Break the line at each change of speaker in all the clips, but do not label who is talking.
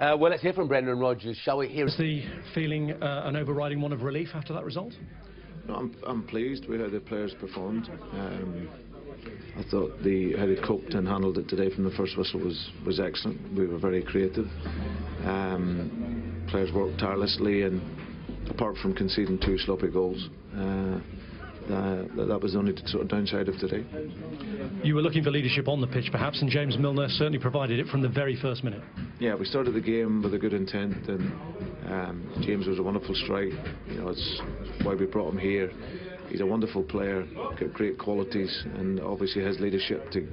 Uh, well, let's hear from Brendan Rodgers, shall we? Hear
Is the feeling uh, an overriding one of relief after that result?
No, I'm, I'm pleased with how the players performed. Um, I thought the how they coped and handled it today from the first whistle was, was excellent. We were very creative. Um, players worked tirelessly, and apart from conceding two sloppy goals, uh, that, that was the only sort of downside of today.
You were looking for leadership on the pitch, perhaps, and James Milner certainly provided it from the very first minute.
Yeah, we started the game with a good intent, and um, James was a wonderful strike. You know, it's why we brought him here. He's a wonderful player, got great qualities, and obviously has leadership to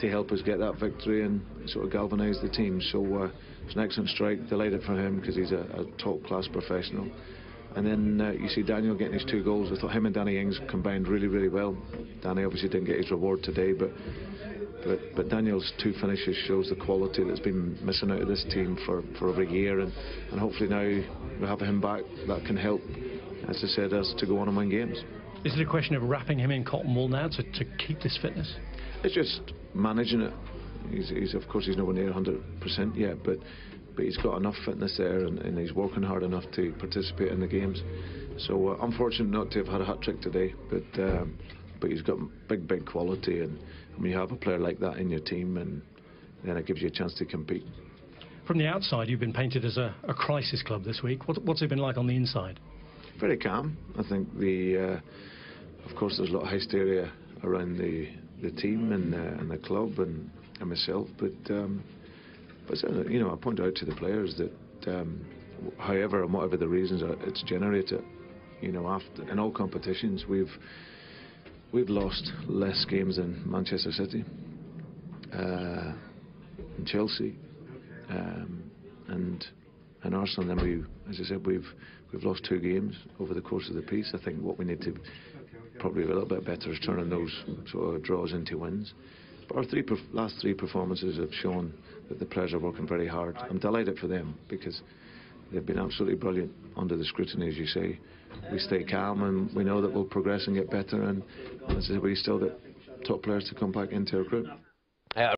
to help us get that victory and sort of galvanise the team. So uh, it's an excellent strike. Delighted for him because he's a, a top class professional. And then uh, you see Daniel getting his two goals. I thought him and Danny Ings combined really, really well. Danny obviously didn't get his reward today, but but, but Daniel's two finishes shows the quality that's been missing out of this team for, for over a year, and, and hopefully now we have him back. That can help, as I said, us to go on and win games.
Is it a question of wrapping him in cotton wool now to, to keep this fitness?
It's just managing it. He's, he's of course he's nowhere near 100% yet, but but he's got enough fitness there and, and, he's working hard enough to participate in the games. So uh, I'm fortunate not to have had a hat trick today, but um, but he's got big big quality and when you have a player like that in your team and then it gives you a chance to compete.
From the outside, you've been painted as a, a crisis club this week. What, what's it been like on the inside?
Very calm. I think the, uh, of course, there's a lot of hysteria around the the team and, uh, and the club and, and myself, but um, but you know, I point out to the players that um, however and whatever the reasons are, it's generated. You know, after in all competitions, we've we've lost less games than Manchester City, uh, and Chelsea, um, and and Arsenal. Then we, as I said, we've we've lost two games over the course of the piece. I think what we need to probably a little bit better turning those sort of draws into wins. But our three last three performances have shown that the players are working very hard. I'm delighted for them because they've been absolutely brilliant under the scrutiny, as you say. We stay calm and we know that we'll progress and get better. And as we still got top players to come back into our group.